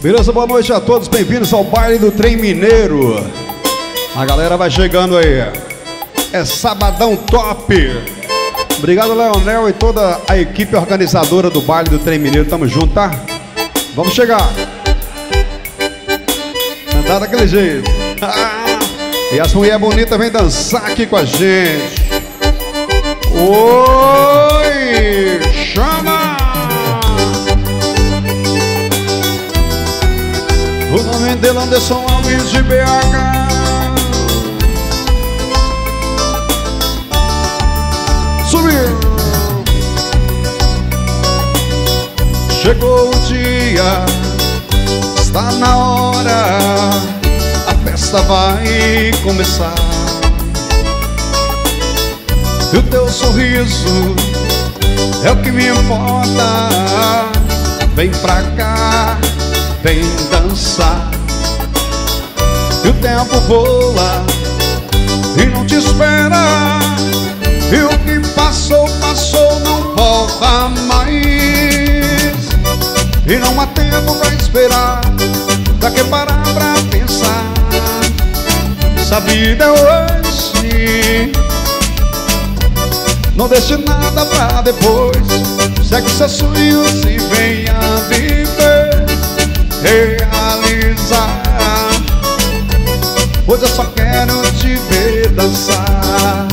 Beleza, boa noite a todos, bem-vindos ao baile do Trem Mineiro. A galera vai chegando aí. É sabadão top. Obrigado, Leonel e toda a equipe organizadora do baile do Trem Mineiro. Tamo junto, tá? Vamos chegar. Cantar daquele jeito. e as mulheres bonitas vêm dançar aqui com a gente. Oi! O nome dele é Anderson Alves de BH. Subiu! Chegou o dia, está na hora, a festa vai começar. E o teu sorriso é o que me importa. Vem pra cá, vem dançar. E o tempo voa e não te espera. E o que passou, passou, não volta mais. E não há tempo pra esperar, pra que parar pra pensar. Essa vida é hoje. Não deixe nada pra depois. Segue seus sonhos e venha viver, realizar. Hoje eu só quero te ver dançar,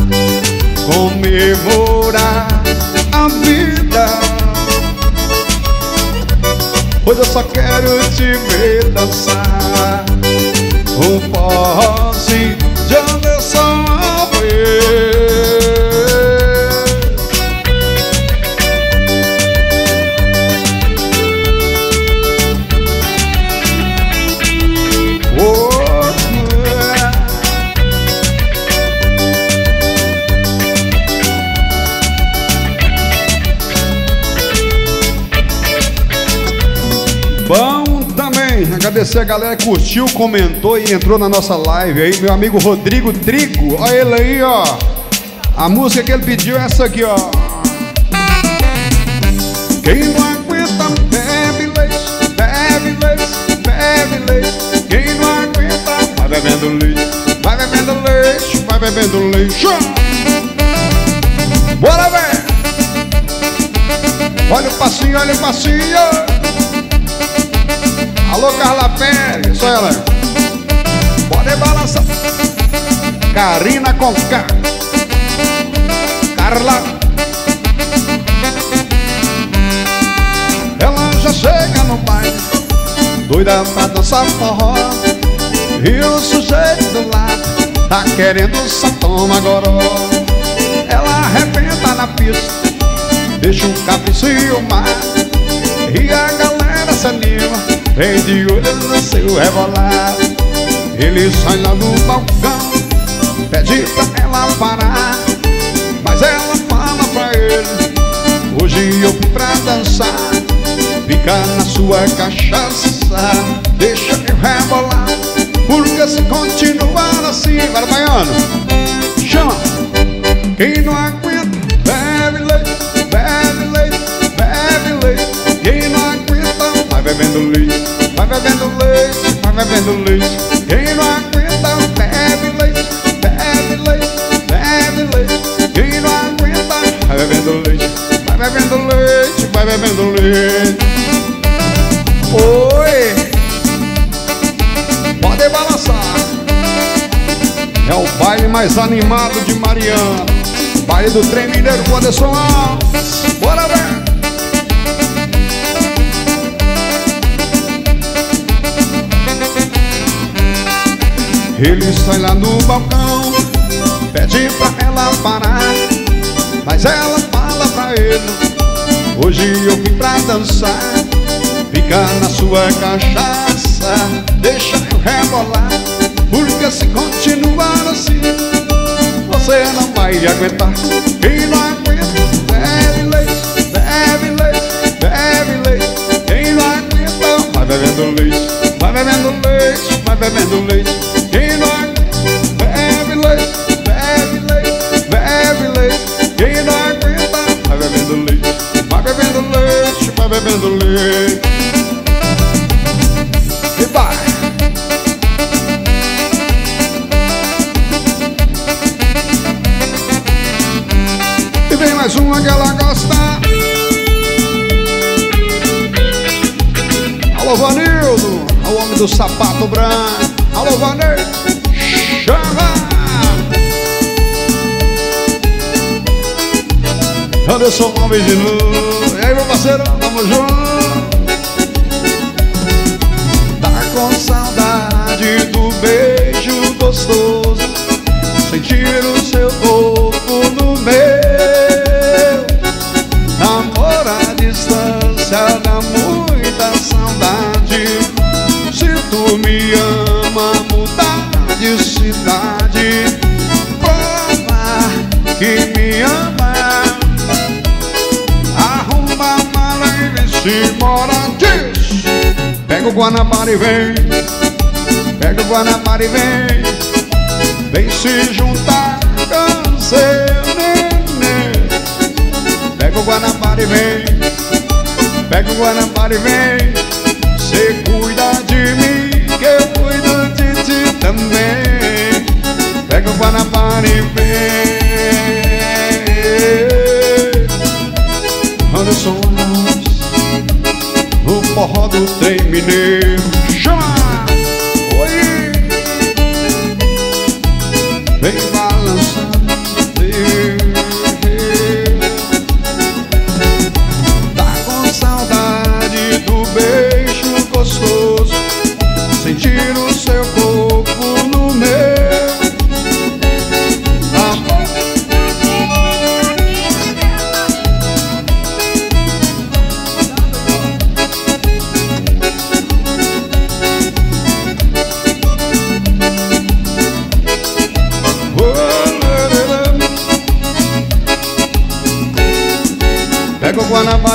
comemorar a vida. Hoje eu só quero te ver dançar, um posse de Anderson agradecer a galera que curtiu, comentou e entrou na nossa live aí, meu amigo Rodrigo Trigo, olha ele aí, ó. A música que ele pediu é essa aqui, ó. Quem não aguenta, bebe leite, bebe leite, bebe leite. Quem não aguenta, vai bebendo leite, vai bebendo leite, vai bebendo leite. Bora ver! Olha o passinho, olha o passinho. Alô, Carla Pérez, só ela. Pode balançar. Karina com K. Carla. Ela já chega no baile, doida pra dançar forró. E o sujeito do lado tá querendo só toma goró. Ela arrebenta na pista, deixa um capricho e o mar. E a galera se anima Vem de olho no seu rebolar Ele sai lá no balcão Pede pra ela parar. Mas ela fala pra ele Hoje eu vim pra dançar. Fica na sua cachaça Deixa eu rebolar Porque se continuar assim Vai, baiano Chama. Quem não aguenta bebendo leite Vai bebendo leite Vai bebendo leite. Quem não aguenta Bebe leite Bebe leite Bebe leite. Quem não aguenta Vai bebendo leite Vai bebendo leite Vai bebendo leite. Oi! Pode balançar. É o baile mais animado de Mariana. Baile do trem mineiro Anderson Alves. Bora Ele sai lá no balcão Pede pra ela parar Mas ela fala pra ele Hoje eu vim pra dançar Fica na sua cachaça Deixa eu rebolar Porque se continuar assim Você não vai aguentar. Quem não aguenta Bebe leite, bebe leite, bebe leite. Quem não aguenta Vai bebendo leite, vai bebendo leite, vai bebendo leite E vai. E vem mais uma que ela gosta. Alô Vanildo, o homem do sapato branco. Alô Vanildo, chama. Anderson Gomes de novo Aí, meu parceiro, tamo junto. Tá com saudade do beijo gostoso. Sentir o seu corpo no meu. Namor à distância dá muita saudade. Se tu me ama, mudar de cidade. Prova que me embora. Diz! Pega o Guanabara e vem. Pega o Guanabara e vem. Vem se juntar com seu neném Pega o Guanabara e vem Pega o Guanabara e vem Cê cuida de mim Que eu cuido de ti também Pega o Guanabara e vem do trem mineiro Chama!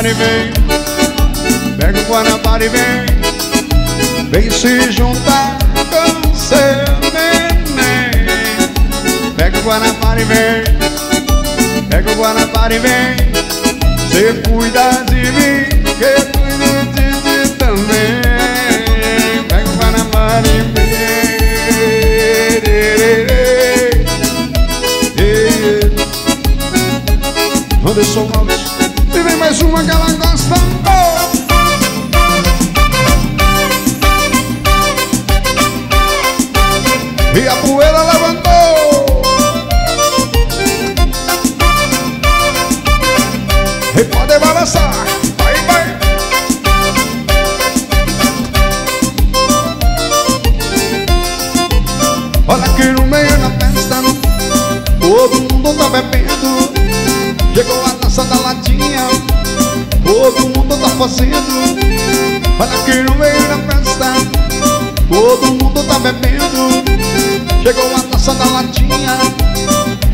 O fazendo Olha aqui no meio da festa. Todo mundo tá bebendo Chegou a dança da latinha.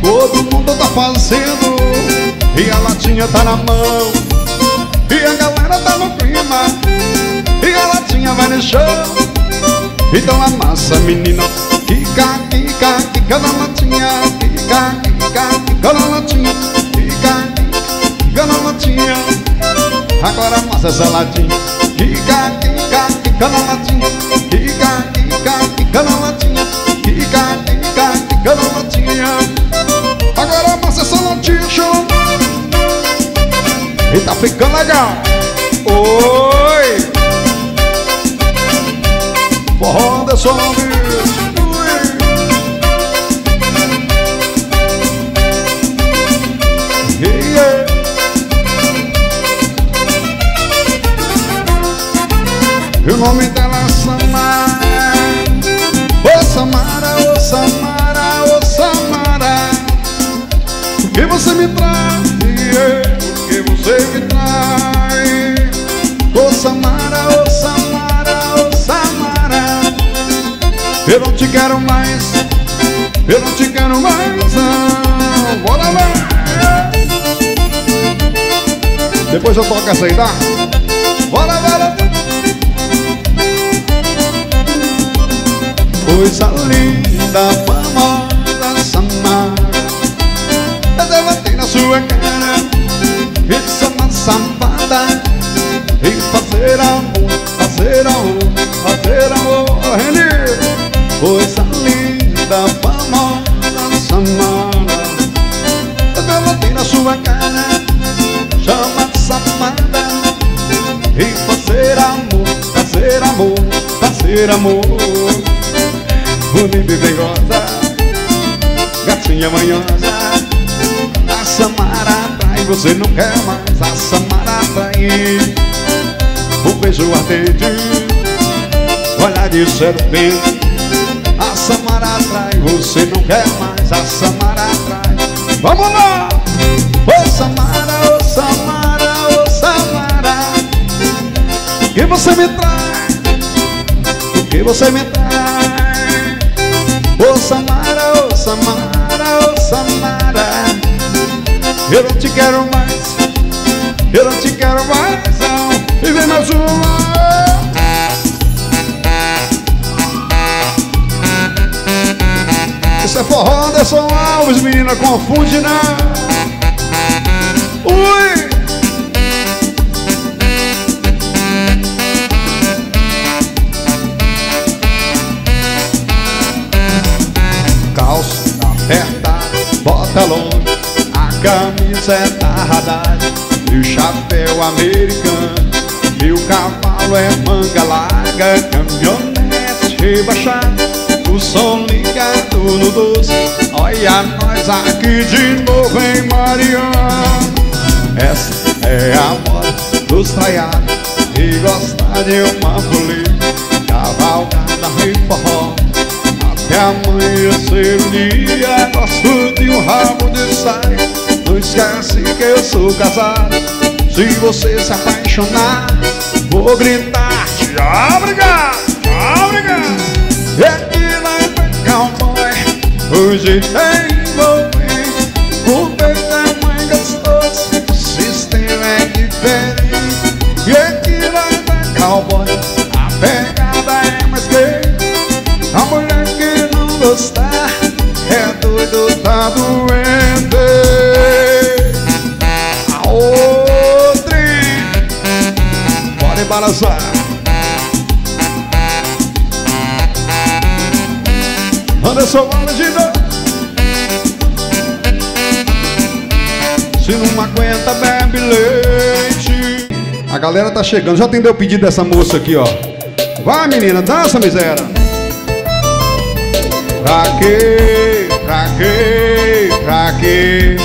Todo mundo tá fazendo E a latinha tá na mão. E a galera tá no clima E a latinha vai no chão. Então amassa menina Quica, quica, quica na latinha. Quica, quica, quica na latinha. Quica, quica na latinha Agora amassa essa latinha Quica, quica, quica na latinha Quica, quica, quica na latinha Quica, quica, quica na latinha Agora amassa essa latinha E tá ficando legal. Oi. Forró Anderson. Alves Eu não te quero mais Eu não te quero mais não. Bora lá Depois eu toco essa aí, tá? Bora, bora Coisa linda, famosa Samara ela tem na sua cara Isso é uma safada E fazer amor, fazer amor, fazer amor Renê Coisa linda, famosa Samara Mas ela tem na sua cara Chama safada. E fazer amor, fazer amor, fazer amor. Bonita e bem gosta Gatinha manhosa. A Samara atrai, você não quer mais. A Samara atrai O beijo ardente Olhar de serpente Samara atrai, você não quer mais A Samara atrai Vamos lá! Ô Samara, ô Samara, ô Samara O que você me traz? O que você me traz? Ô Samara, ô Samara, ô Samara Eu não te quero mais Eu não te quero mais não E vem mais uma Anderson Alves, menina, confunde não Ui! Calça apertada, bota longe A camiseta radada E o chapéu americano. O cavalo é manga larga Caminhonete rebaixada O som ligado no doce Olha nós aqui de novo em Mariana. Essa é a moda dos traiados E gostar de uma polícia Cavalgada e forró. Até amanhecer o dia Gosto de um rabo de saia. Não esquece que eu sou casado. Se você se apaixonar Vou gritar Tchau, Hoje envolver O peito é mais gostoso O sistema é diferente. E aqui vai ver cowboy A pegada é mais gay. A mulher que não gostar É doido, tá doente A outra Pode balançar Anderson Alves A galera tá chegando, já atendeu o pedido dessa moça aqui, ó. Vai menina, dança miséria. Pra quê, pra quê, pra quê?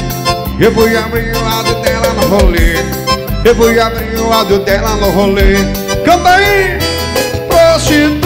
Eu fui abrir o lado dela no rolê. Eu fui abrir o lado dela no rolê. Canta aí, prostituta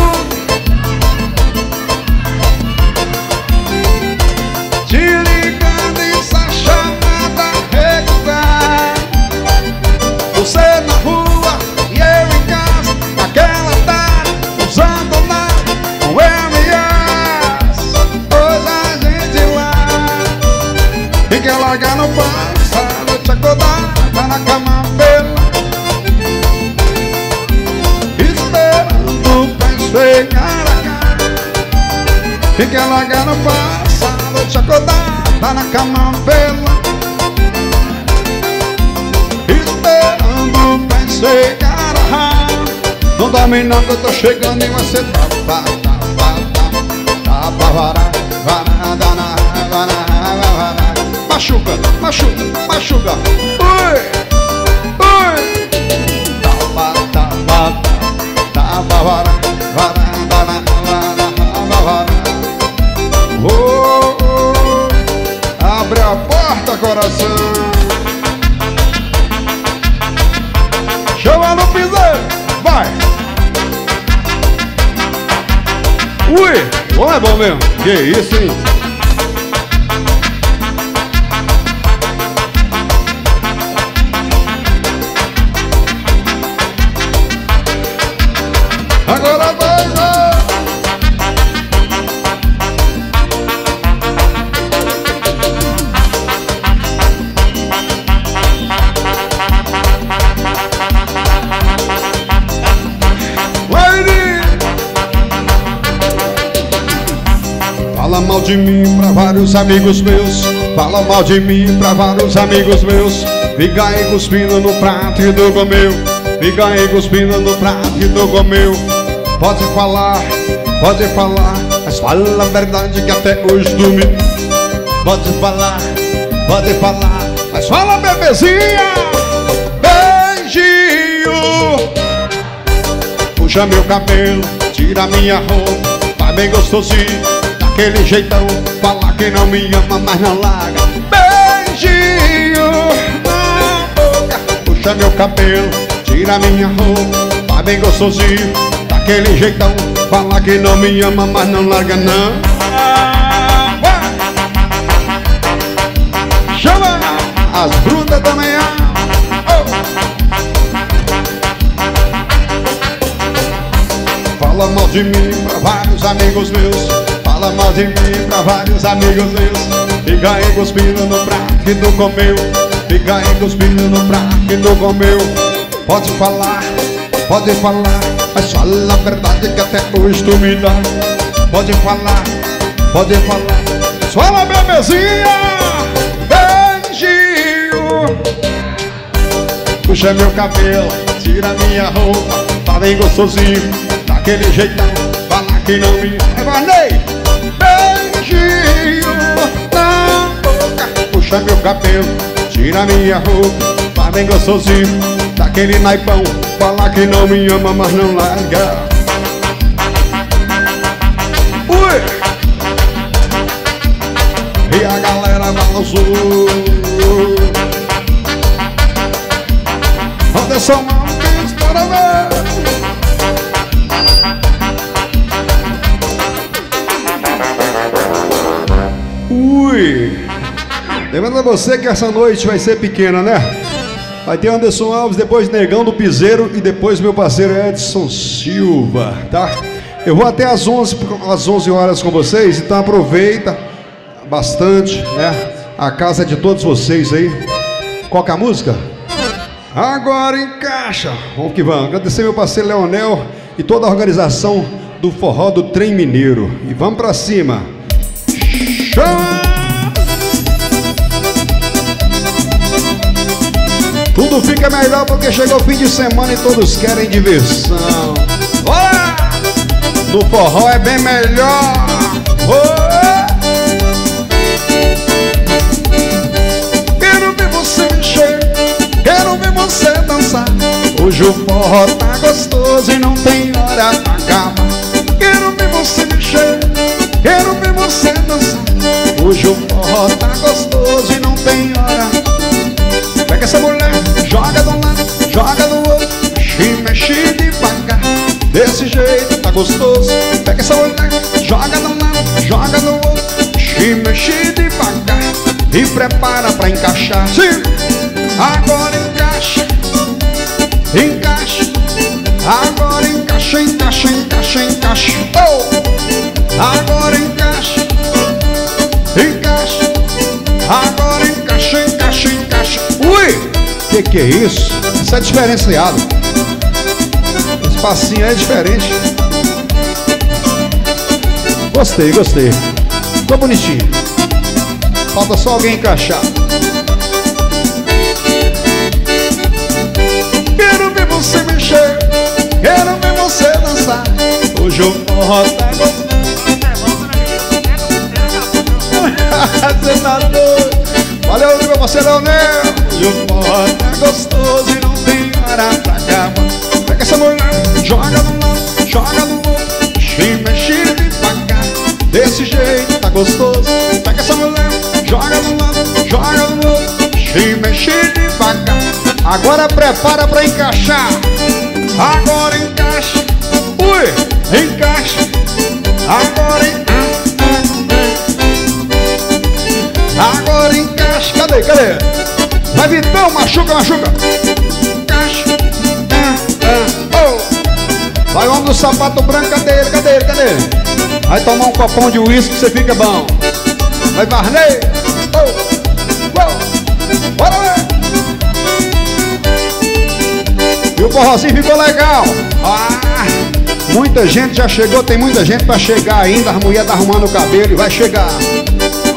Tem que largar no passado Te acordar, tá na cama pela Esperando pra a raiva Não dorme não que eu tô chegando e você tá Tá, tá, tá, tá Tá pra varar Varada na varada, varada Machuca, machuca, machuca coração. Chama no piseiro, vai. Ui, bom é bom mesmo. Que isso, hein? Mal de mim pra vários amigos meus. Fala mal de mim pra vários amigos meus. Fica aí cuspindo no prato e do comeu Fica aí cuspindo no prato e do comeu Pode falar, pode falar Mas fala a verdade que até hoje dormi. Pode falar, pode falar Mas fala bebezinha. Beijinho. Puxa meu cabelo, tira minha roupa Vai bem gostosinho, daquele jeitão Fala que não me ama, mas não larga. Beijinho na boca Puxa meu cabelo, tira minha roupa Vai bem gostosinho, daquele jeitão Fala que não me ama, mas não larga não. Chama as brutas da manhã oh. Fala mal de mim pra vários amigos meus Fala mal de mim pra vários amigos meus. Fica aí cuspindo no prato que tu comeu. Fica aí cuspindo no prato que tu comeu. Pode falar, pode falar Mas fala a verdade que até hoje tu me dá. Pode falar, pode falar Mas fala bebezinha Puxa meu cabelo, tira minha roupa. Tá bem gostosinho, daquele jeitão. Fala que não me... Evanei! Beijinho Puxa meu cabelo, tira minha roupa Tá bem gostosinho, daquele naipão Fala que não me ama, mas não larga. Ui! E a galera balançou. Anderson Martins, Lembrando a você que essa noite vai ser pequena, né? Vai ter Anderson Alves, depois Negão do Piseiro e depois meu parceiro Edson Silva, tá? Eu vou até às 11, às 11 horas com vocês, então aproveita bastante, né? A casa de todos vocês aí. Qual é a música? Agora encaixa! Vamos que vamos. Agradecer meu parceiro Leonel e toda a organização do Forró do Trem Mineiro. E vamos pra cima. Chama! Tudo fica melhor porque chegou o fim de semana e todos querem diversão. Olá! No forró é bem melhor. Oh! Hoje o forró tá gostoso e não tem hora pra acabar Quero ver você mexer, quero ver você dançar Hoje o forró tá gostoso e não tem hora Pega essa mulher, joga de um lado, joga do outro. Mexe, mexe devagar Desse jeito tá gostoso. Pega essa mulher, joga de um lado, joga do outro. Mexe, mexe devagar E prepara pra encaixar. Sim, agora encaixa. Encaixa, agora encaixa, encaixa, encaixa, encaixa. Oh! Agora Que é isso? Isso é diferenciado. Esse passinho é diferente. Gostei, gostei. Ficou bonitinho. Falta só alguém encaixar. você mexer Quero ver você dançar o Você tá doido Valeu, meu parceiro Leonel Forró tá gostoso E não tem hora pra acabar Pega essa mulher, joga no lado Joga no outro, mexe, mexe devagar Desse jeito tá gostoso Pega essa mulher, joga no lado Joga no outro, mexe, mexe devagar Agora prepara pra encaixar. Agora encaixa. Ui, encaixa. Agora encaixa. Vai Vitão, machuca, machuca. Encaixa. Oh. Vai homem do sapato branco, cadê ele, cadê ele, cadê ele? Vai tomar um copão de uísque que você fica bom. Vai Varney. Oh. Oh. Bora ver. o forrozinho ficou legal. Ah, muita gente já chegou, tem muita gente para chegar ainda. As mulheres tá arrumando o cabelo e vai chegar.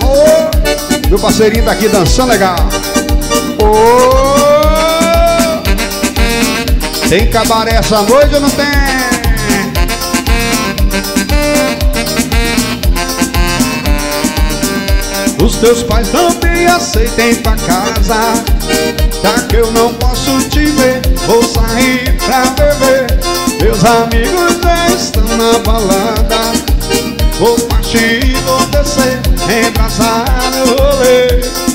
Oh, meu parceirinho tá aqui dançando legal. Tem cabaré essa noite ou não tem? Os teus pais não me aceitem pra casa Já que eu não posso te ver. Vou sair pra beber. Meus amigos vêm estão na balada. Vou partir vou descer Embraçar meu rolê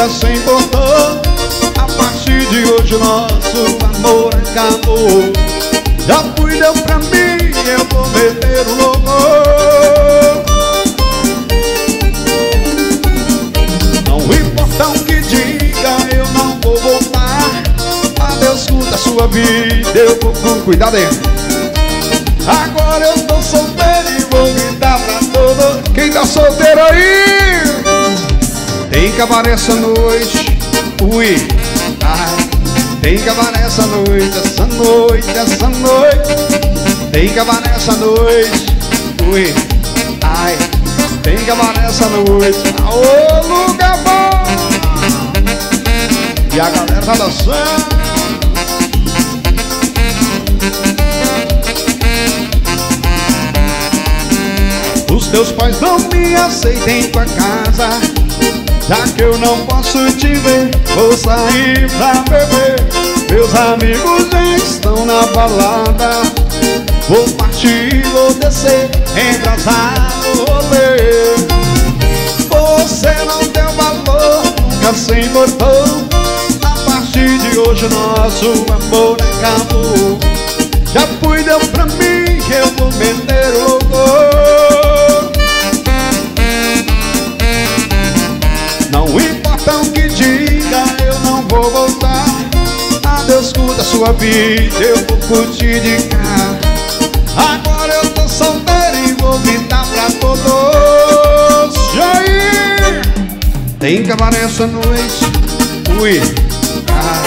Nunca se importou. A partir de hoje nosso amor acabou Já fui, deu pra mim Eu vou meter o louvor. Não importa o que diga Eu não vou voltar. Adeus, curta a sua vida Eu vou com cuidado Agora eu tô solteiro e vou gritar pra todo Quem tá solteiro aí? Tem cabaré essa noite. Ui, ai. Tem cabaré essa noite, essa noite, essa noite. Tem cabaré essa noite. Ui, ai. Tem cabaré essa noite. Aô, lugar bom. E a galera tá dançando. Os teus pais não me aceitem em tua casa Já que eu não posso te ver Vou sair pra beber. Meus amigos já estão na balada. Vou partir, vou descer Embrasar o rolê. Você não deu valor Nunca se importou. A partir de hoje nosso amor acabou. Já fui, deu pra mim Eu vou meter o louvor importa o que diga, eu não vou voltar. Adeus, curta sua vida, eu vou curtir de cá. Agora eu tô solteiro e vou gritar pra todos. Jair! Tem cabaré essa noite, ui. Ah,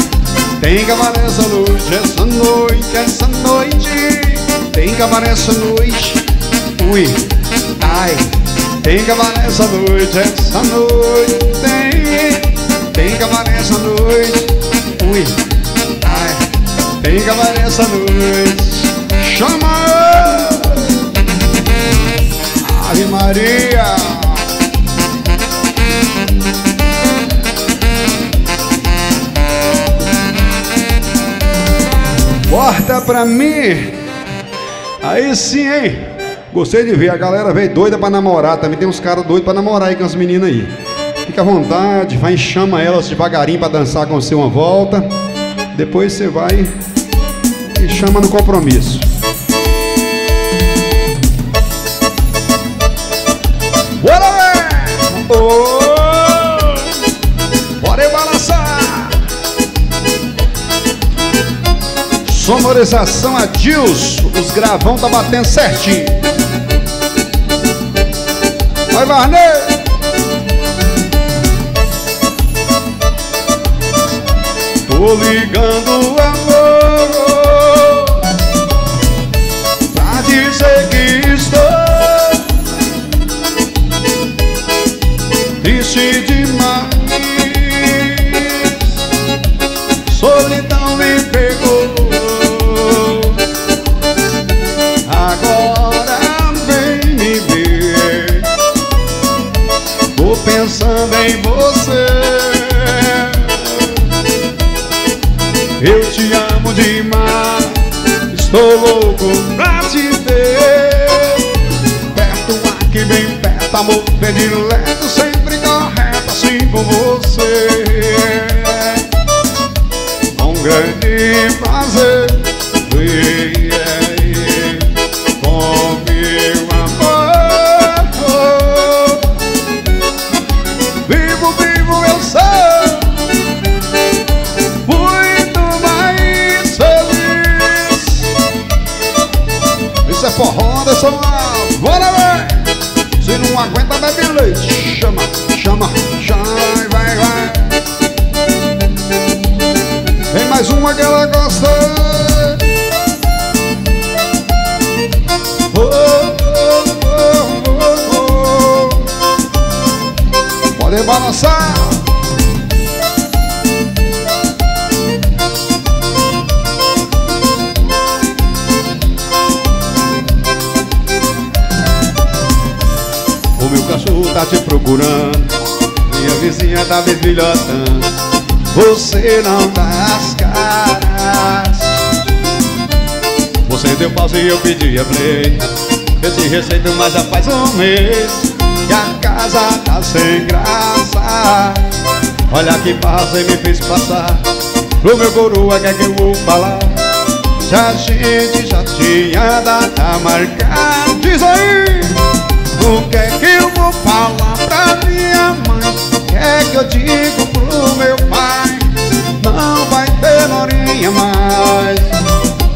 Tem cabaré essa noite, essa noite, essa noite. Tem cabaré essa noite, ui. Ai tem cabaré essa noite, essa noite tem. Tem cabaré essa noite, ui, ai. Tem cabaré essa noite, chama Ave Maria. Corta pra mim. Aí sim, hein? Gostei de ver, a galera veio doida pra namorar. Também tem uns caras doidos pra namorar aí com as meninas aí. Fica à vontade, vai e chama elas devagarinho pra dançar com você uma volta. Depois você vai e chama no compromisso. Bora! Oh, bora balançar! Sonorização a Dils, os gravão tá batendo certinho. Vai, Varney! Tô ligando Amor predileto Sempre correto assim com você. Um grande prazer yeah, Chama, chama, chama, vai, vai. Tem mais uma que ela gosta. Oh, oh, oh, oh, oh. Pode balançar. Tá te procurando Minha vizinha tá bisbilhotando Você não dá as caras. Você deu pausa e eu pedi a play Eu te receito mas já faz um mês Que a casa tá sem graça. Olha que passa e me fez passar. Pro meu coroa, que é que eu vou falar? Já a gente já tinha data marcada. Diz aí! O que é que eu vou falar pra minha mãe? O que é que eu digo pro meu pai? Não vai ter norinha mais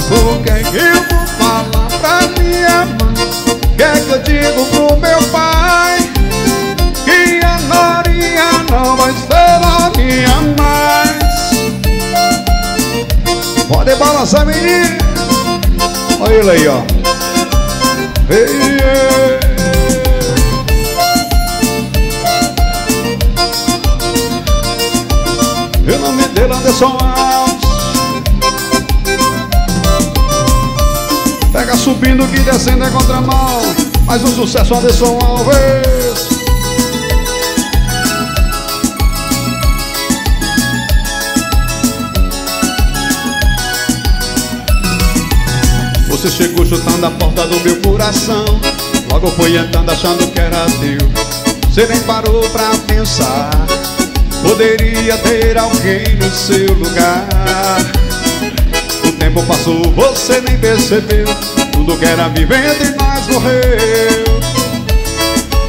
O que é que eu vou falar pra minha mãe? O que é que eu digo pro meu pai? Que a norinha não vai ser norinha mais Pode balançar, menino Olha ele aí, ó Ei, ei. O nome dele é Anderson Alves. Pega subindo que descendo é contramão. Mais um sucesso Anderson Alves. Você chegou chutando a porta do meu coração. Logo foi entrando achando que era teu Você nem parou pra pensar Poderia ter alguém no seu lugar. O tempo passou, você nem percebeu. Tudo que era vivendo em nós morreu.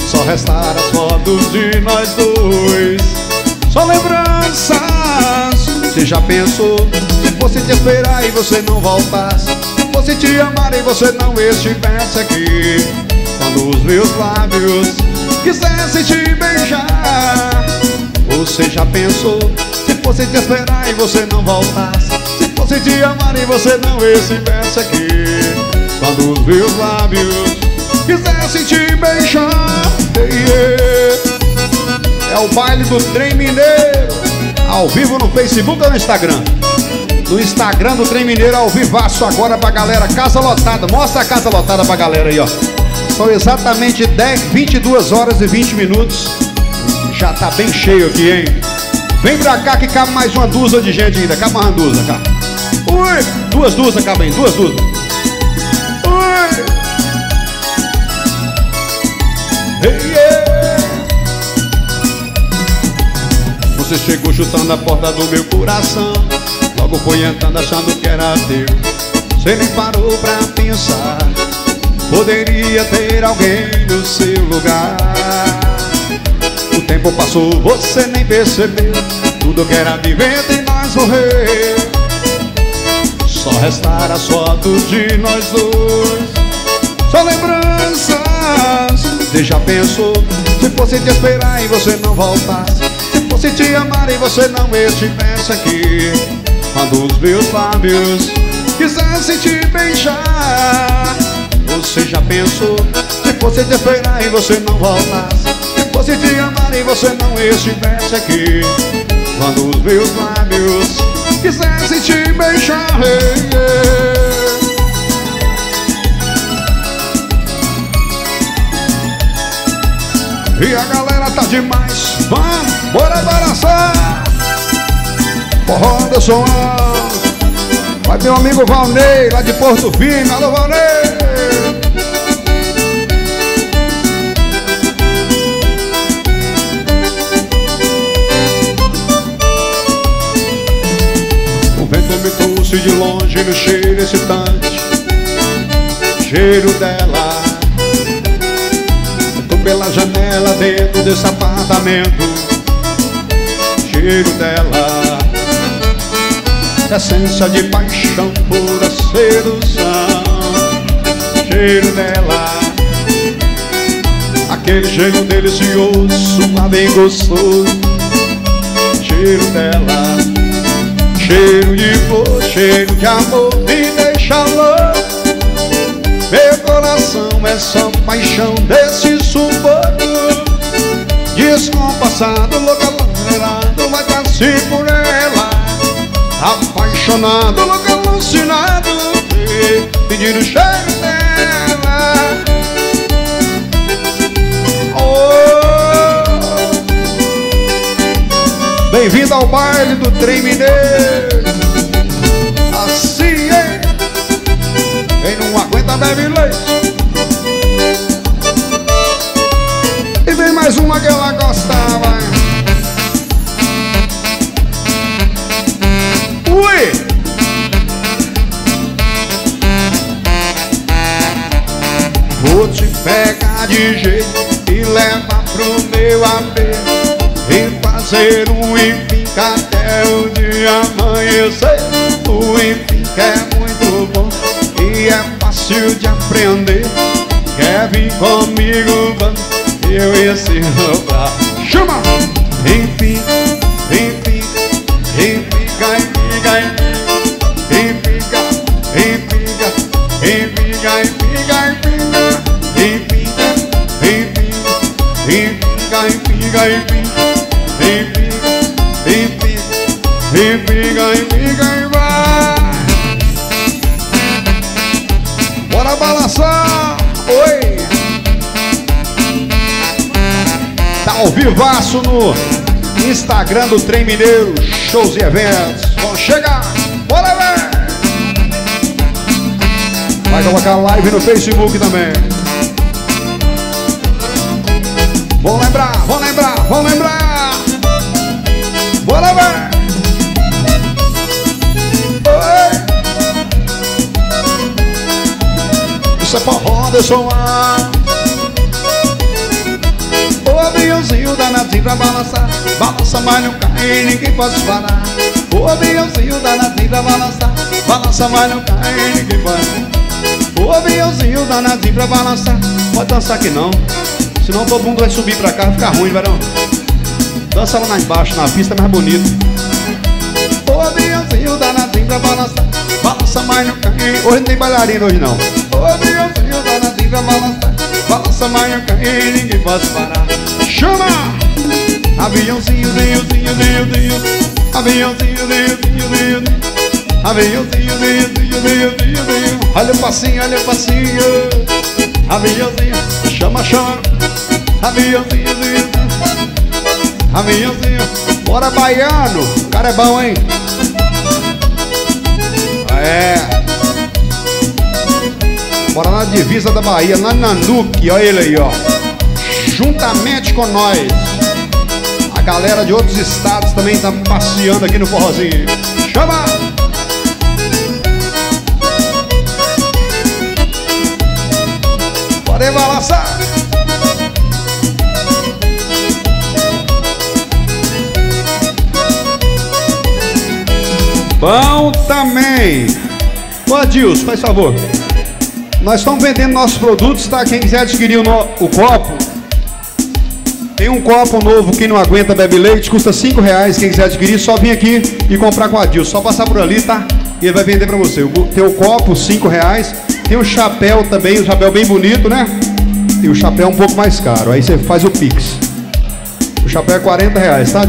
Só restaram as fotos de nós dois. Só lembranças. Você já pensou? Se fosse te esperar e você não voltasse Se fosse te amar e você não estivesse aqui. Quando os meus lábios quisessem te beijar você já pensou? Se fosse te esperar e você não voltasse. Se fosse te amar e você não estivesse aqui. Quando os meus lábios quisessem te beijar É o baile do trem mineiro Ao vivo no Facebook ou no Instagram? No Instagram do Trem Mineiro ao vivaço agora pra galera. Casa lotada, mostra a casa lotada pra galera aí ó. São exatamente 10, 22 horas e 20 minutos já tá bem cheio aqui, hein? Vem pra cá que cabe mais uma dúzia de gente ainda. Cabe uma dúzia, cá. Ui! Duas dúzias cabem, duas dúzias. Ui! Hey, yeah. Você chegou chutando a porta do meu coração. Logo foi entrando achando que era teu. Você nem parou pra pensar. Poderia ter alguém no seu lugar. Tempo passou, você nem percebeu Tudo que era vivendo em nós morreu Só restaram as fotos de nós dois Só lembranças. Você já pensou Se fosse te esperar e você não voltasse Se fosse te amar e você não estivesse aqui? Quando os meus lábios quisessem te beijar Você já pensou Se fosse te esperar e você não voltasse fosse te amar e você não estivesse aqui. Quando os meus lábios quisessem te beijar. E a galera tá demais Vamos, bora balançar Forró Anderson Vai meu amigo Valnei lá de Porto Firme Alô Valnei de longe no cheiro excitante Cheiro dela. Tô pela janela dentro desse apartamento Cheiro dela. Essência de paixão, pura sedução Cheiro dela. Aquele cheiro delicioso, suave e gostoso Cheiro dela Cheiro de flor, cheiro de amor me deixa louco. Meu coração é só paixão desse sufoco. Descompassado, louco, alucinado, vai assim por ela. Apaixonado, louco, alucinado, pedindo cheiro dela Bem-vindo ao baile do trem mineiro Assim, hein? Quem não aguenta bebe leite E vem mais uma que ela gostava Ui! Vou te pegar de jeito e levar pro meu E fazer um enfim até o dia amanhecer O que é muito bom e é fácil de aprender Quer vir comigo, vamos, eu ensino pra Chama! Gai, gai, enfim, enfim, enfim, gai, gai, enfim, enfim, enfim, gai, gai, enfim, enfim, enfim, gai, gai, vai Bora balançar! Oi! Tá ao vivaço no Instagram do Trem Mineiro, shows e eventos. Vão chegar! Bora ver! Vai colocar live no Facebook também. Vão lembrar, vão lembrar, vão lembrar! Isso é forró, deixa eu ar. O aviãozinho danadinho pra balançar. Balança, mas não cai, ninguém pode parar. O aviãozinho danadinho pra balançar. Balança, mas não cai, ninguém pode O aviãozinho danadinho pra balançar. Pode dançar aqui não. Senão todo mundo vai subir pra cá, vai ficar ruim, verão Dança lá embaixo, na pista é mais bonito Mas não cai Hoje não. Tem bailarina hoje não O aviãozinho danadinho pra balançar Balança, mas não cai Ninguém pode parar. Chama! Aviãozinho, zinho, zinho, zinho, zinho Aviãozinho, zinho, zinho, zinho, zinho Aviãozinho, zinho, zinho, zinho, zinho, zinho Olha o passinho, olha o passinho. Aviãozinho, chama, chama. Aviãozinho, zinho, zinho Aviãozinho, bora baiano. O cara é bom, hein? É Bora na divisa da Bahia, na Nanuque, olha ele aí, ó Juntamente com nós A galera de outros estados também tá passeando aqui no forrozinho Chama! Pode balançar! Bom também. Ô Adilson, faz favor. Nós estamos vendendo nossos produtos, tá? Quem quiser adquirir o, no- o copo, tem um copo novo, quem não aguenta bebe leite, custa 5 reais. Quem quiser adquirir, só vir aqui e comprar com o Adilson. Só passar por ali, tá? E ele vai vender pra você. Tem o copo, 5 reais. Tem o chapéu também, o chapéu bem bonito, né? E o chapéu um pouco mais caro. Aí você faz o Pix. O chapéu é 40 reais, tá?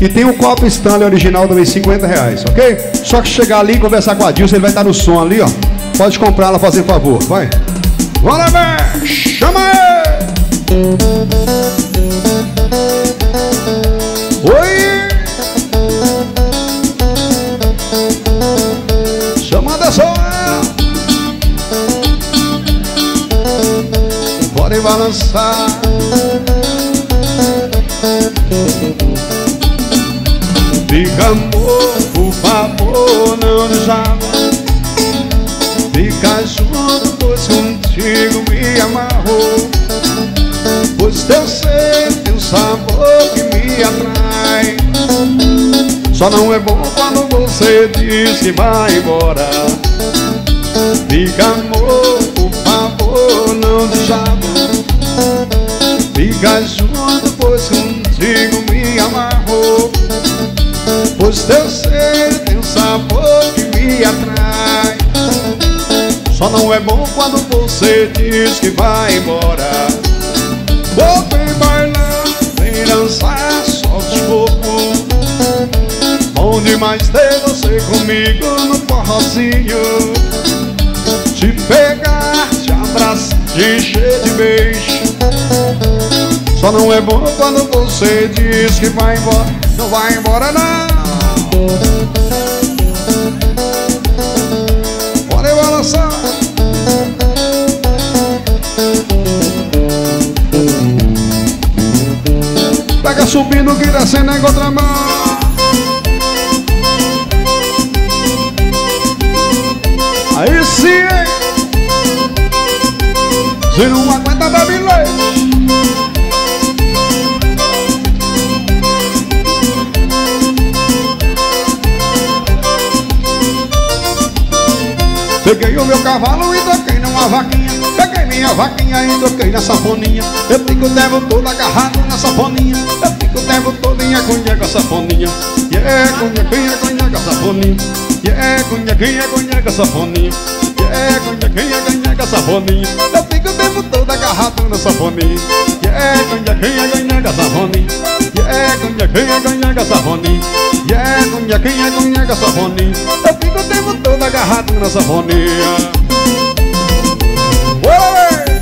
E tem o copo Stanley original também, 50 reais, ok? Só que chegar ali e conversar com a Dilson, ele vai estar no som ali, ó. Pode comprar ela, fazer favor, vai. Bora ver! Chama aí! Oi! Chama da só! Pode balançar Fica amor, por favor, não desaba Fica junto, pois contigo me amarrou. Pois teu ser tem um sabor que me atrai. Só não é bom quando você diz que vai embora. Fica amor, por favor, não desaba Fica junto, Pois teu ser tem um sabor que me atrai. Só não é bom quando você diz que vai embora. Vou vem bailar, vem dançar, solte o corpo Bom demais ter você comigo no forrozinho. Te pegar, te abraçar, te encher de beijo. Só não é bom quando você diz que vai embora. Não vai embora não Bora eu balançar Pega subindo que desce na outra mão Aí sim, hein? Se não aguenta, da leite. O meu cavalo e toquei numa vaquinha. Peguei minha vaquinha e toquei na safoninha Eu fico o tempo todo agarrado na safoninha Eu fico o tempo todo em cunha safoninha Yeah, cunhaquinha, cunhaca, safoninha Yeah, cunhaquinha, cunhaca, safoninha Yeah, cunhaquinha, cunhaca, safoninha Eu fico o tempo todo agarrado na safoninha Yeah, cunhaquinha, cunhaca, safoninha Yeah, cunhaquinha, cunhaca, safoninha Yeah, cunhaquinha, cunhaca, safoninha Eu fico na safoninha Oi!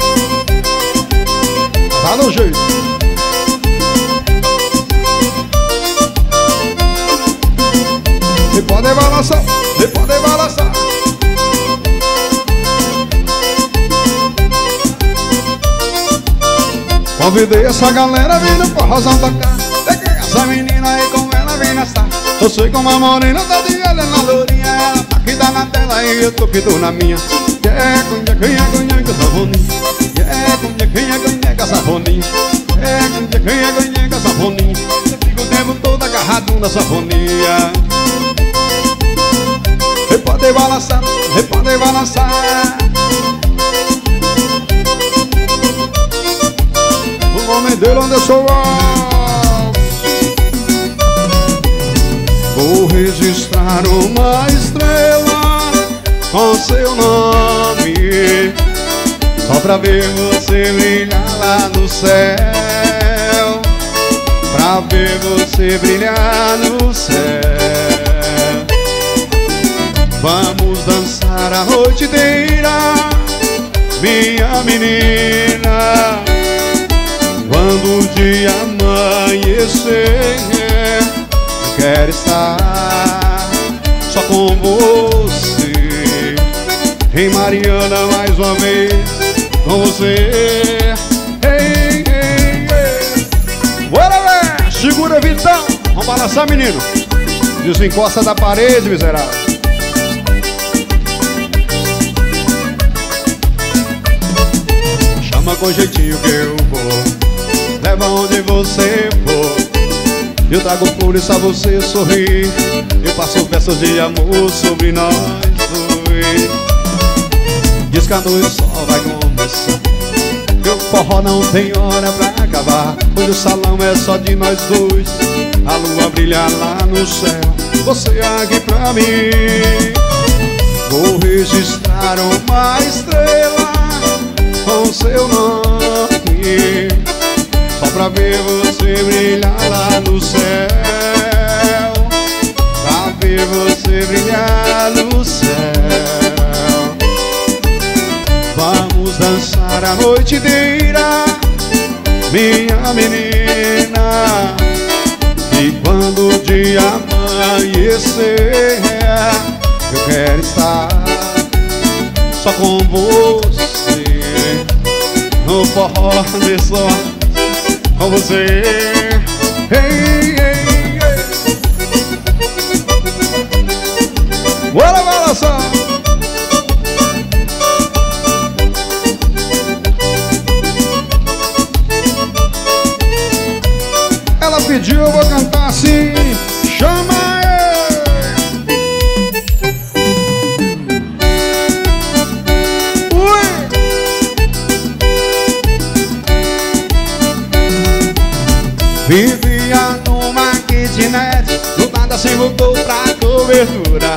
Tá no jeito. E pode balançar, e pode balançar. Convidei essa galera vindo pro Rosão tocar. Peguei essa menina e com ela vem nessa Eu sei como a morena tá de olho na lourinha Aqui tá na tela e eu tô aqui tô na minha Yeah, cunha, cunha, cunha, com safoninha Yeah, cunha, cunha, cunha, com safoninha Yeah, cunha, cunha, cunha, com safoninha Eu fico o tempo todo agarrado na safoninha E pode balançar, e pode balançar. O nome dele onde eu sou Só pra ver você brilhar lá no céu. Pra ver você brilhar no céu. Vamos dançar a noite inteira Minha menina. Quando o dia amanhecer quero estar só com você. Em Mariana mais uma vez você. Ei, ei, ei. Bora! Segura, Vitão. Vamos balançar, menino. Desencosta da parede, miserável. Chama com jeitinho que eu vou. Leva onde você for. Eu trago flores a você sorrir. Eu passo versos de amor sobre nós dois. Diz que a noite só vai Meu forró não tem hora pra acabar Hoje o salão é só de nós dois. A lua brilha lá no céu Você aqui pra mim. Vou registrar uma estrela com seu nome Só pra ver você brilhar lá no céu. Pra ver você brilhar no céu dançar a noite inteira Minha menina. E quando o dia amanhecer Eu quero estar só com você. No forró só com você. Ei, ei, ei. Bora Pediu, eu vou cantar assim Chama ele. Ui! Vivia numa kitnet Do nada se mudou pra cobertura.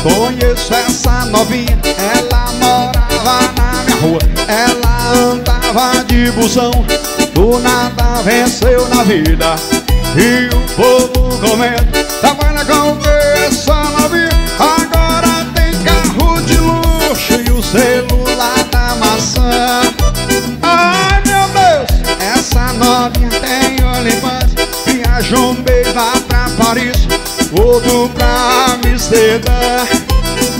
Conheço essa novinha Ela morava na minha rua. Ela andava de busão Do nada venceu na vida E o povo comenta Trabalha com essa novinha Agora tem carro de luxo E o celular da maçã. Ai meu Deus, essa novinha tem olifante Viaja um mês lá pra Paris Outro pra Amsterdã.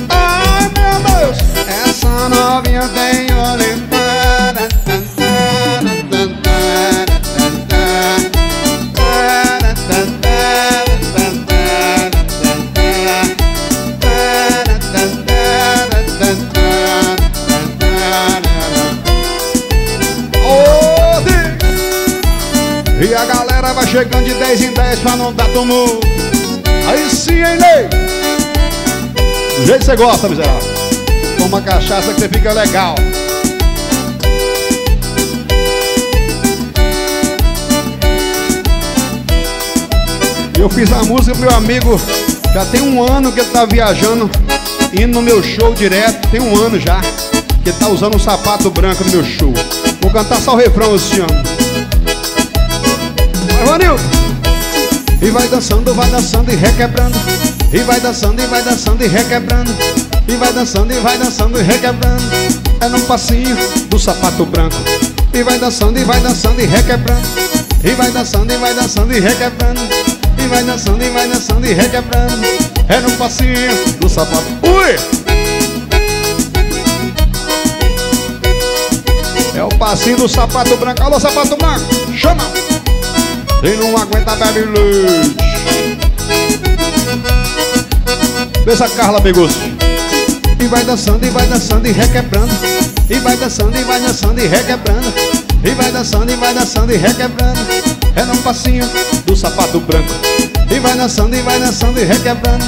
Ai meu Deus, essa novinha tem chegando de 10 em 10 pra não dar tumulto. Aí sim, hein, Ney? Do jeito que você gosta, miserável. Toma cachaça que você fica legal. Eu fiz a música pro meu amigo, já tem um ano que ele tá viajando, indo no meu show direto, tem um ano já, que ele tá usando um sapato branco no meu show. Vou cantar só o refrão assim, E vai dançando, vai dançando e requebrando. E vai dançando, e vai dançando e requebrando. E vai dançando, e vai dançando e requebrando. É num passinho do sapato branco. E vai dançando, e vai dançando e requebrando. E vai dançando, e vai dançando e requebrando. E vai dançando, e vai dançando e requebrando Era um passinho do sapato Ui! É o passinho do sapato branco Alô, sapato branco, chama! Quem não aguenta bebe leite a Carla Begoso E vai dançando, e vai dançando e requebrando E vai dançando, e vai dançando e requebrando E vai dançando, e vai dançando e requebrando é num passinho do sapato branco E vai dançando, e vai dançando e requebrando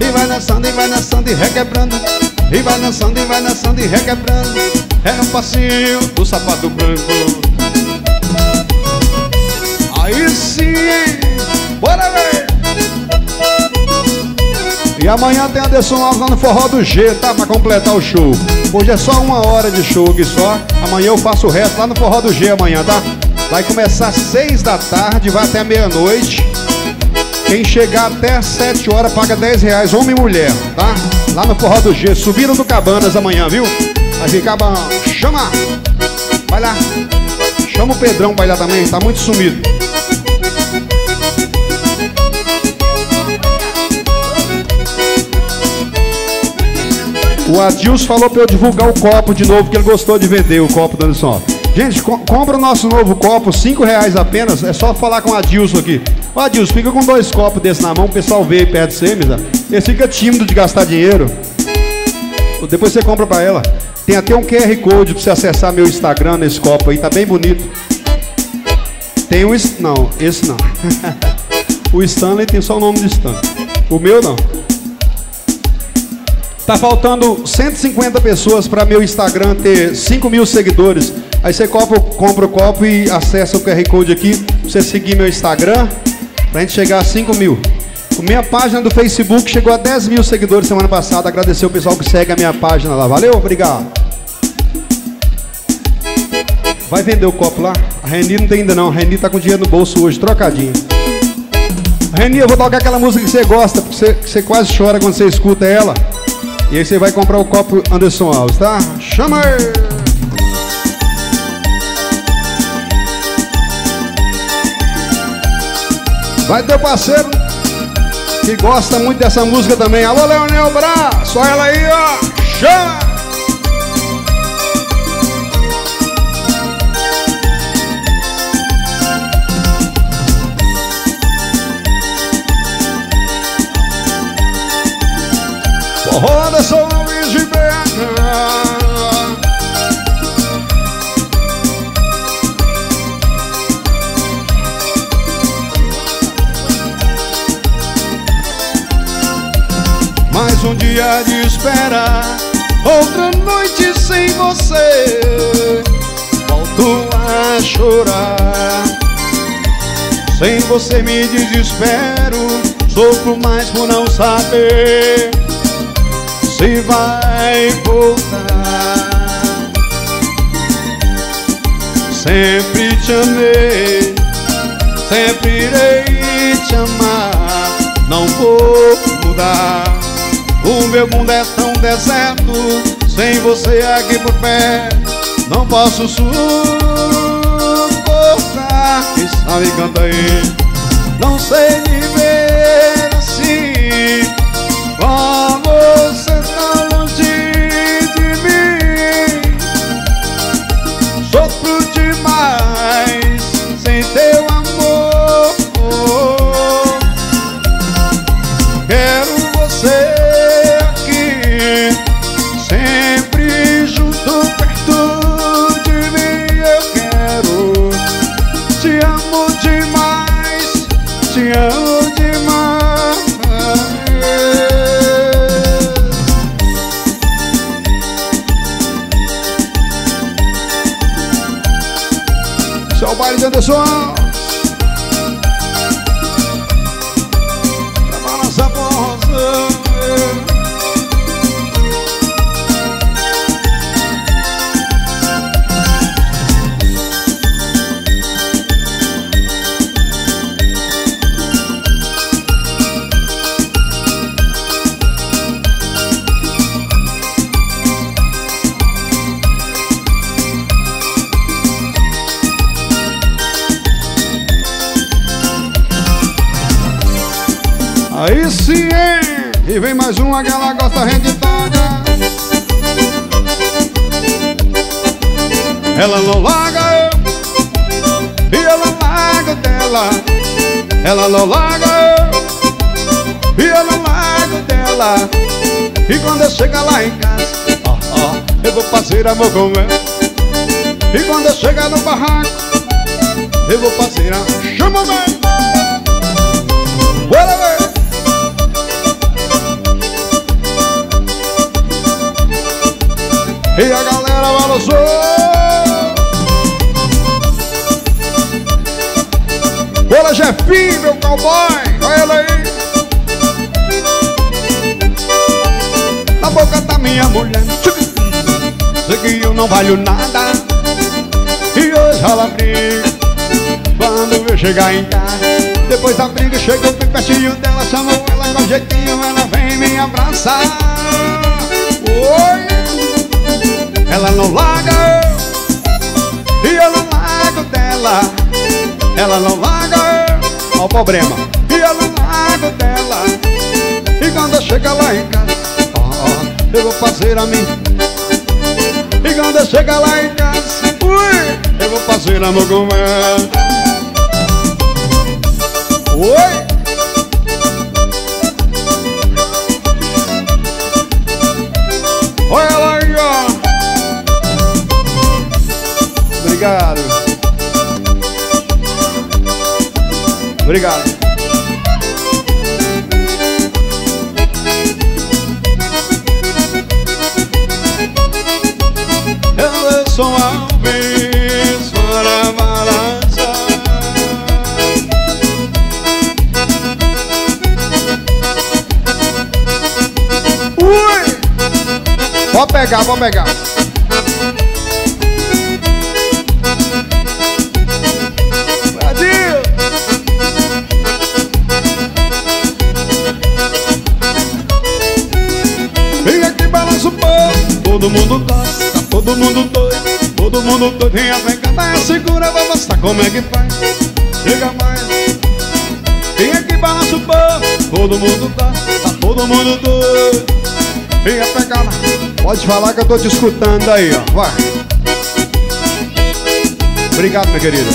E vai dançando, e vai dançando e requebrando E vai dançando, e vai dançando e requebrando É num passinho do sapato branco bora E amanhã tem Anderson Alves lá no Forró do G, tá? Pra completar o show Hoje é só uma hora de show aqui só Amanhã eu faço o resto lá no Forró do G amanhã, tá? Vai começar às seis da tarde, vai até meia-noite. Quem chegar até às sete horas paga 10 reais, homem e mulher, tá? Lá no Forró do G, subiram do Cabanas amanhã, viu? Vai ficar bom. Chama! Vai lá. Chama o Pedrão pra ir lá também, tá muito sumido. O Adilson falou pra eu divulgar o copo de novo, que ele gostou de vender o copo do Anderson. Gente, co compra o nosso novo copo, 5 reais apenas. É só falar com o Adilson aqui. Ô Adilson, fica com dois copos desses na mão, o pessoal vê perto de você, misa. Ele fica tímido de gastar dinheiro. Depois você compra pra ela. Tem até um QR Code pra você acessar meu Instagram nesse copo aí, tá bem bonito. Tem um. Não, esse não. o Stanley tem só o nome de Stanley. O meu não. Tá faltando 150 pessoas para meu Instagram ter 5 mil seguidores. Aí você compra, compra o copo e acessa o QR Code aqui pra você seguir meu Instagram, pra gente chegar a 5 mil. Minha página do Facebook chegou a 10 mil seguidores semana passada. Agradecer o pessoal que segue a minha página lá. Valeu, obrigado. Vai vender o copo lá? A Reni não tem ainda não. A Reni tá com dinheiro no bolso hoje, trocadinho. Reni, eu vou tocar aquela música que você gosta, porque você, que você quase chora quando você escuta ela. E aí você vai comprar o copo Anderson Alves, tá? Chama aí! Vai teu parceiro que gosta muito dessa música também. Alô, Leonel Bra, só ela aí, ó. Chama! Roda só Luiz de Berna Mais um dia de espera Outra noite sem você. Volto a chorar. Sem você me desespero Sofro mais por não saber Se vai voltar. Sempre te amei Sempre irei te amar. Não vou mudar. O meu mundo é tão deserto Sem você aqui por pé. Não posso suportar. Quem sabe canta aí. Não sei viver assim. Com Aí sim, hein? E vem mais uma que ela gosta, a gente toca. Ela não larga eu, e eu não largo dela. Ela não larga eu, e eu não largo dela. E quando eu chegar lá em casa, ó, eu vou fazer amor com ela. E quando eu chegar no barraco, eu vou fazer amor. Chama, velho! Bora, velho! E a galera balançou Olha Jefinho, meu cowboy Olha ele aí. Na boca da minha mulher Sei que eu não valho nada. E hoje ela briga Quando eu chegar em casa Depois da briga chegou bem pertinho dela Chamou ela com jeitinho Ela vem me abraçar. Oi ela não larga. Eu E eu não largo dela. Ela não larga. Eu Olha o problema E eu não largo dela. E quando eu chegar lá em casa ó, Eu vou fazer a mim. E quando eu chegar lá em casa Ui, eu vou fazer amor com ela. Oi Obrigado. Obrigado. Eu sou Alves para balançar. Ui! Pode pegar, pode pegar. Todo mundo doido, vem pegada, é segura Vai mostrar como é que faz. Chega mais. Vem aqui, balança o povo Todo mundo gosta, todo mundo doido. Vem a pegada Pode falar que eu tô te escutando aí, ó. Vai. Obrigado, minha querida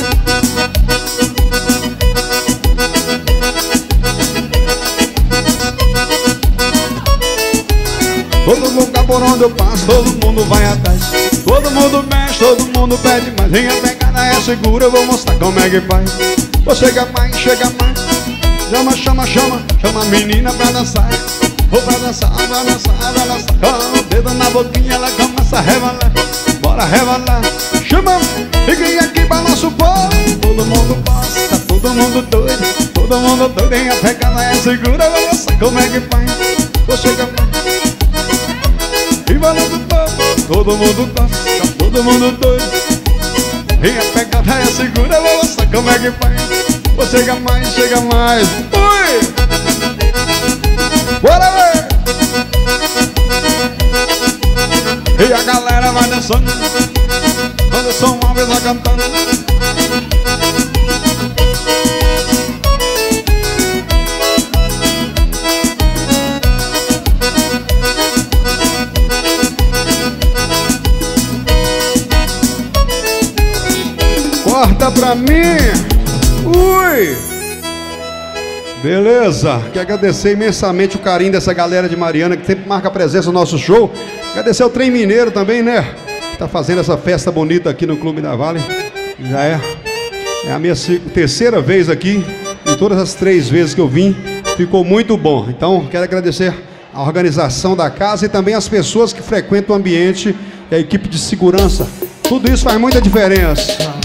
Todo lugar por onde eu passo, todo mundo vai atrás Todo mundo mexe, todo mundo pede mais Minha pegada é segura, eu vou mostrar como é que faz. Vou chegar mais, chega mais. Chama, chama, chama, chama a menina pra dançar. Vou pra dançar, pra dançar, pra dançar. Com o dedo na boquinha, ela começa a revelar. Bora revelar. Chama, e quem aqui balança o povo Todo mundo gosta, todo mundo doido. Todo mundo doido, minha pegada é segura. Vou mostrar como é que faz. Vou chegar mais. E valendo todo, mundo gosta, todo mundo doido Minha pegada é segura, mostrar como é que faz? Vou chegar mais, chega mais. Ui! Bora ver! E a galera vai dançando. São Alves vai cantando Pra mim. Ui. Beleza. Quero agradecer imensamente o carinho dessa galera de Mariana que sempre marca presença no nosso show. Agradecer o Trem Mineiro também, né? Que tá fazendo essa festa bonita aqui no Clube da Vale. Já é. É a minha terceira vez aqui. E todas as três vezes que eu vim, ficou muito bom. Então, quero agradecer a organização da casa e também as pessoas que frequentam o ambiente e a equipe de segurança. Tudo isso faz muita diferença.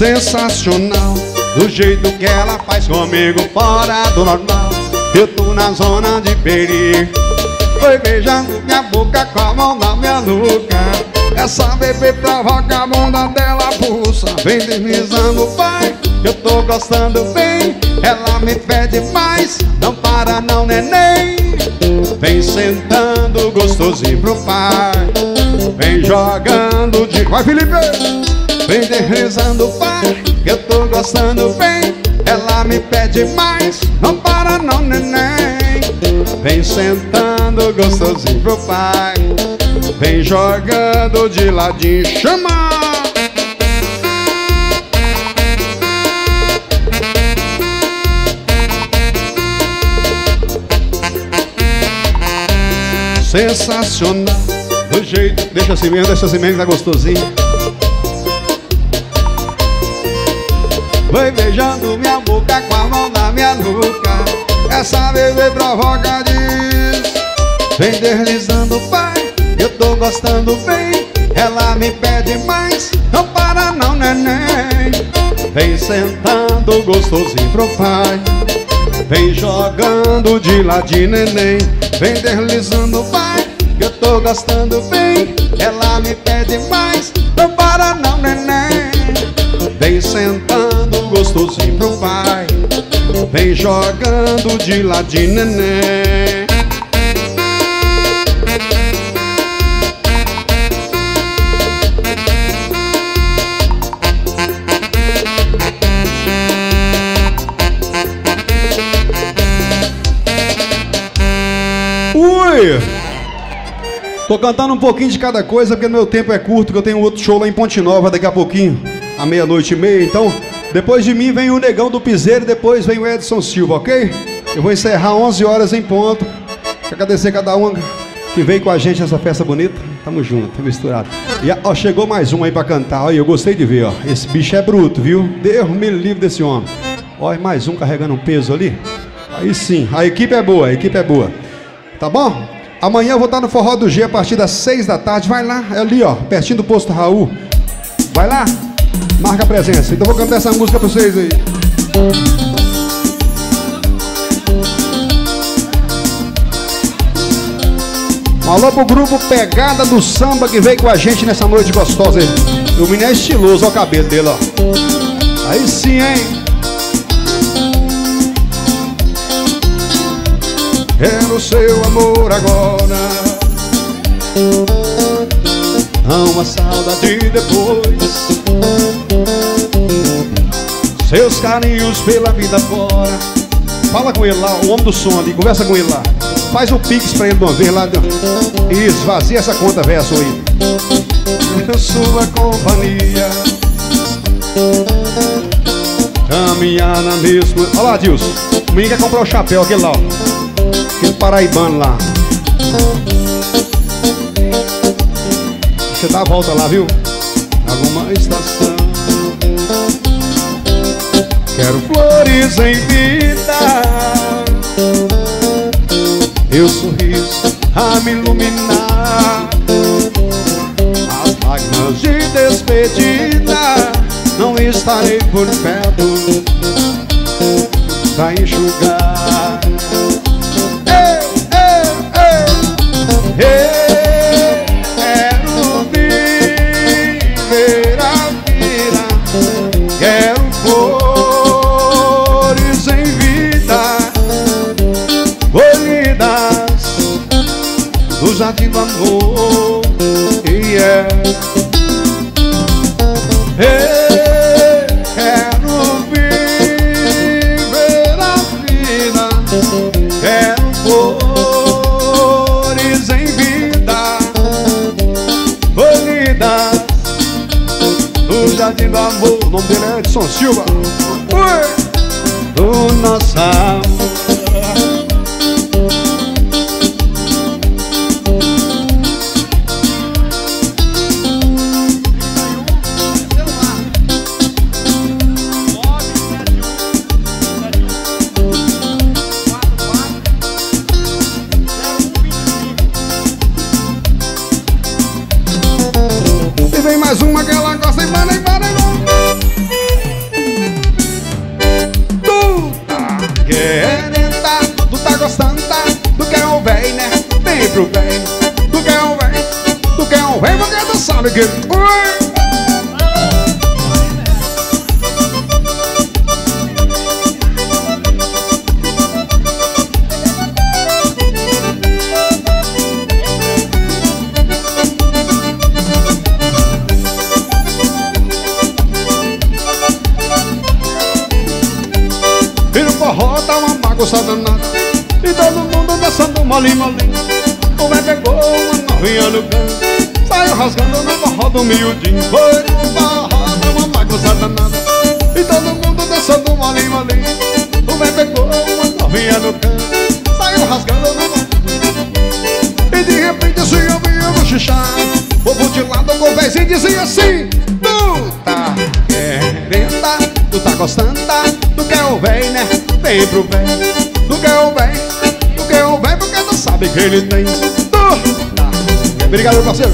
Sensacional Do jeito que ela faz comigo fora do normal. Eu tô na zona de perigo. Foi beijando minha boca com a mão na minha nuca. Essa bebê provoca a bunda dela pulsa Vem deslizando, vai. Eu tô gostando bem Ela me pede mais. Não para não, neném. Vem sentando gostosinho pro pai. Vem jogando de... Vai, Felipe! Vem deslizando, Que eu tô gostando bem. Ela me pede mais Não para não, neném. Vem sentando gostosinho pro pai. Vem jogando de ladinho Chama! Sensacional Do jeito Deixa assim mesmo, deixa assim mesmo, tá gostosinho Vai beijando minha boca com a mão na minha nuca. Essa bebê provoca diz. Vem deslizando, pai Eu tô gostando bem. Ela me pede mais Não para não, neném. Vem sentando gostosinho pro pai. Vem jogando de ladinho, neném. Vem deslizando, Que eu tô gostando bem. Ela gostosinho pro pai Vem jogando de ladinho, neném Tô cantando um pouquinho de cada coisa porque meu tempo é curto, que eu tenho outro show lá em Ponte Nova daqui a pouquinho, à meia-noite e meia. Então, depois de mim vem o Negão do Piseiro, depois vem o Edson Silva, ok? Eu vou encerrar 11 horas em ponto. Quero agradecer cada um que veio com a gente nessa festa bonita. Tamo junto, misturado. E ó, chegou mais um aí pra cantar. Olha, eu gostei de ver, ó. Esse bicho é bruto, viu? Deus me livre desse homem. Olha, mais um carregando um peso ali. Aí sim, a equipe é boa, a equipe é boa. Tá bom? Amanhã eu vou estar no Forró do G a partir das 6 da tarde. Vai lá, é ali, ó, pertinho do posto Raul. Vai lá, marca a presença. Então vou cantar essa música pra vocês aí. Um alô pro grupo Pegada do Samba que veio com a gente nessa noite gostosa aí. O menino é estiloso, olha o cabelo dele, ó. Aí sim, hein? Quero seu amor agora Não uma saudade depois. Seus carinhos pela vida fora. Fala com ele lá, o homem do som ali, conversa com ele lá. Faz o pix pra ele de uma vez lá Esvazia essa conta verso aí. Sua companhia. Caminhar na mesma. Olha lá, Dilson. Menino quer comprar o chapéu, aquele lá, ó. Aquele paraibano lá. Você dá a volta lá, viu? Alguma estação. Quero flores em vida. Eu sorriso a me iluminar. As lágrimas de despedida. Não estarei por perto pra enxugar. Dele danada E todo mundo dançando molinho, molinho O velho pegou uma novinha no canto Saiu rasgando no forró do miudinho. Foi forró, uma bagunça danada E todo mundo dançando molinho, molinho O velho pegou uma novinha no canto Saiu rasgando no forró E de repente se ouvia no xixá Povo de lado com o pezinho dizia assim Tu tá querendo, tu tá gostando, tu quer o véi, né? Vem pro bem, tu quer o bem, tu quer o bem porque não sabe que ele tem. Tá. Obrigado, parceiro.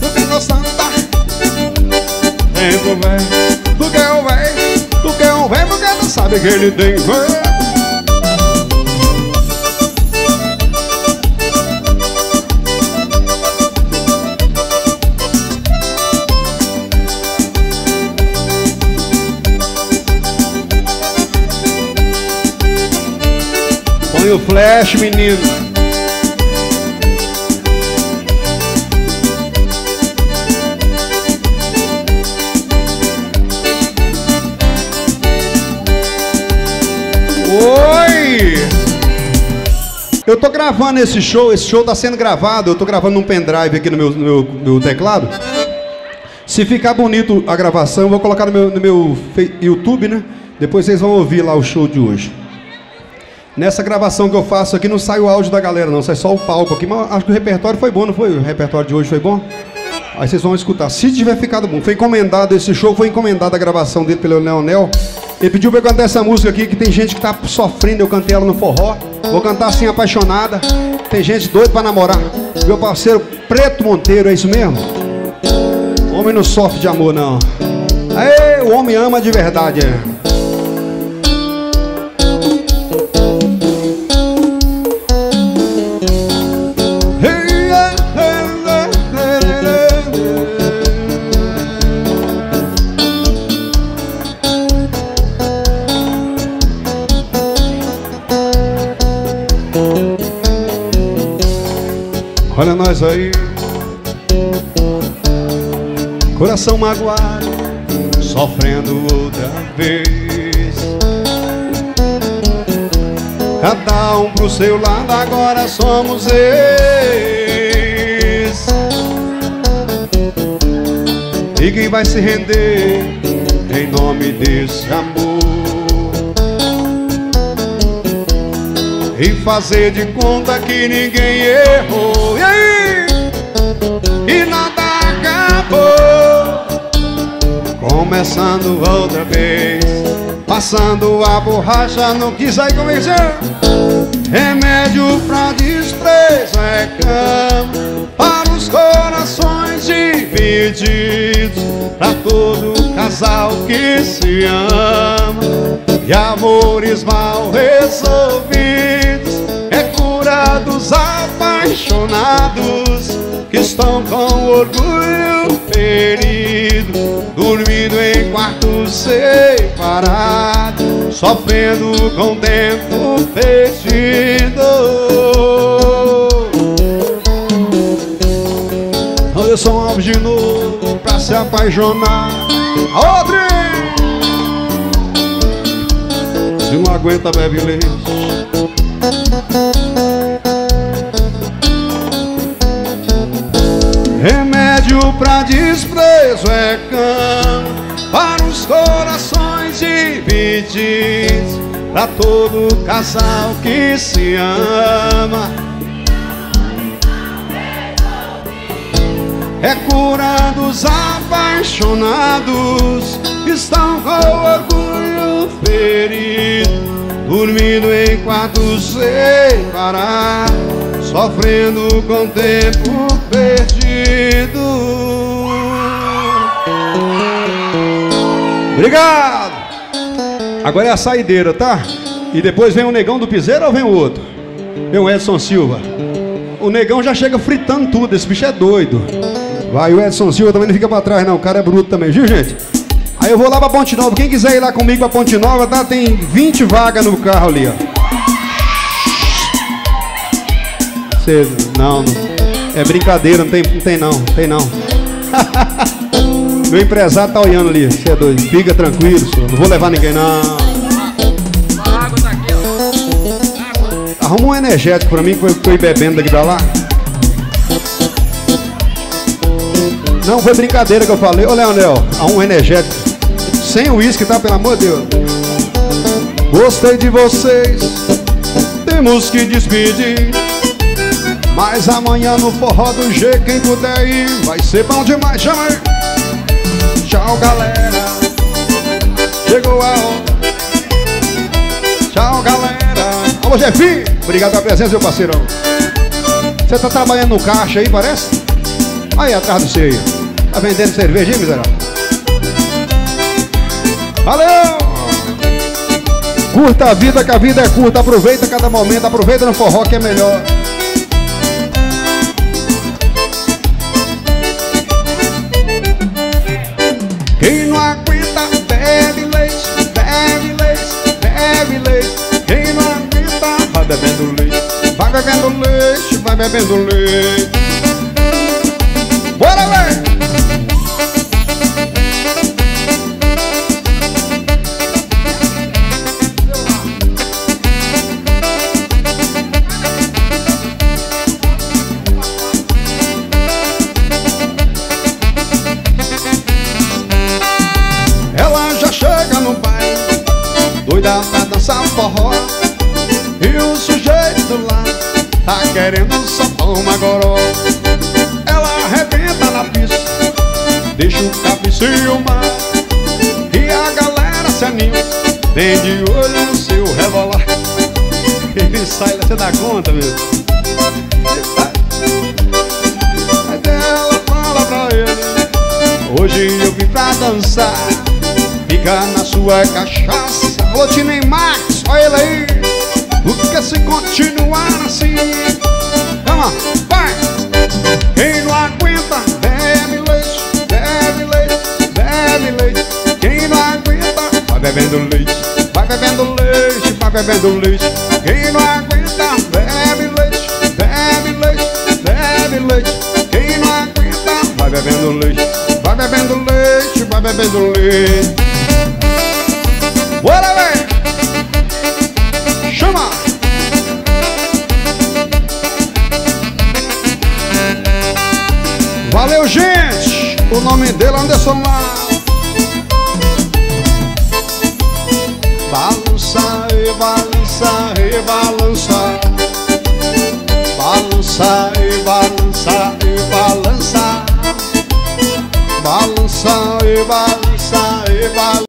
Tu quer gostando, tá? Vem pro bem, tu quer o bem, tu quer o bem porque não sabe que ele tem. Vem. Põe o flash, menino. Oi! Eu tô gravando esse show, esse show tá sendo gravado, eu tô gravando num pendrive aqui no meu, no meu, meu teclado. Se ficar bonito a gravação, eu vou colocar no meu, no meu YouTube, né? Depois vocês vão ouvir lá o show de hoje. Nessa gravação que eu faço aqui não sai o áudio da galera, não, sai só o palco aqui, mas acho que o repertório foi bom, não foi? O repertório de hoje foi bom? Aí vocês vão escutar. Se tiver ficado bom, foi encomendado esse show, foi encomendada a gravação dele pelo Leonel. Ele pediu pra eu cantar essa música aqui, que tem gente que tá sofrendo, eu cantei ela no forró. Vou cantar assim, apaixonada. Tem gente doida pra namorar. Meu parceiro Preto Monteiro, é isso mesmo? Homem não sofre de amor, não. Aê, o homem ama de verdade, é. Olha nós aí. Coração magoado Sofrendo outra vez. Cada um pro seu lado Agora somos ex. E quem vai se render Em nome desse amor E fazer de conta que ninguém errou. E aí? E nada acabou. Começando outra vez Passando a borracha, não quis aí convencer. Remédio pra desprezo é cama Para os corações divididos Pra todo casal que se ama. E amores mal resolvidos. dos apaixonados que estão com orgulho ferido, dormindo em quartos separados, sofrendo com tempo perdido. Anderson Alves de novo pra se apaixonar. Outro! Se não aguenta, bebe leite. É cama Para os corações divididos Pra todo casal que se ama. É cura dos apaixonados Que estão com orgulho ferido Dormindo em quartos separados Sofrendo com tempo perdido Obrigado! Agora é a saideira, tá? E depois vem o negão do piseiro ou vem o outro? Vem o Edson Silva o negão já chega fritando tudo, esse bicho é doido. Vai, o Edson Silva também não fica pra trás, não. O cara é bruto também, viu, gente? Aí eu vou lá pra Ponte Nova. Quem quiser ir lá comigo pra Ponte Nova, tá? Tem 20 vagas no carro ali, ó. Cê, não, não, é brincadeira, não tem, não tem não, tem não. Meu empresário tá olhando ali, você é doido. Fica tranquilo, senhor. Não vou levar ninguém, não. Arruma um energético pra mim que eu tô bebendo daqui pra lá. Não, foi brincadeira que eu falei. Ô, Leonel, arruma um energético. Sem uísque, tá? Pelo amor de Deus. Gostei de vocês. Temos que despedir. Mas amanhã no forró do G, quem puder ir, vai ser bom demais. Chama aí. Tchau, galera. Chegou a hora. Tchau, galera. Alô, Jefinho. Obrigado pela presença, meu parceirão. Você tá trabalhando no caixa aí, parece? Aí, atrás do seu aí. Tá vendendo cerveja, hein, miserável? Valeu! Curta a vida, que a vida é curta. Aproveita cada momento. Aproveita no forró que é melhor. Bebendo leite, vai bebendo leite. Querendo só toma goró Ela arrebenta na pista, deixa o cabeceio mar. E a galera se anima, vem de olho no seu rebolar Ele sai, você dá conta, meu? Aí ela fala pra ele Hoje eu vim pra dançar Fica na sua cachaça. Alô, Tinem Max, olha ele aí Se continuar assim. Vamos, vai. Quem não aguenta, bebe leite Bebe leite, bebe leite. Quem não aguenta, vai bebendo leite Vai bebendo leite, vai bebendo leite. Quem não aguenta, bebe leite Bebe leite, bebe leite. Quem não aguenta, vai bebendo leite Vai bebendo leite, vai bebendo leite. Bora, velho! O nome dele Anderson lá Balança, e balança, e balança. Balança, e balança, e balança. Balança, e balança, e balança.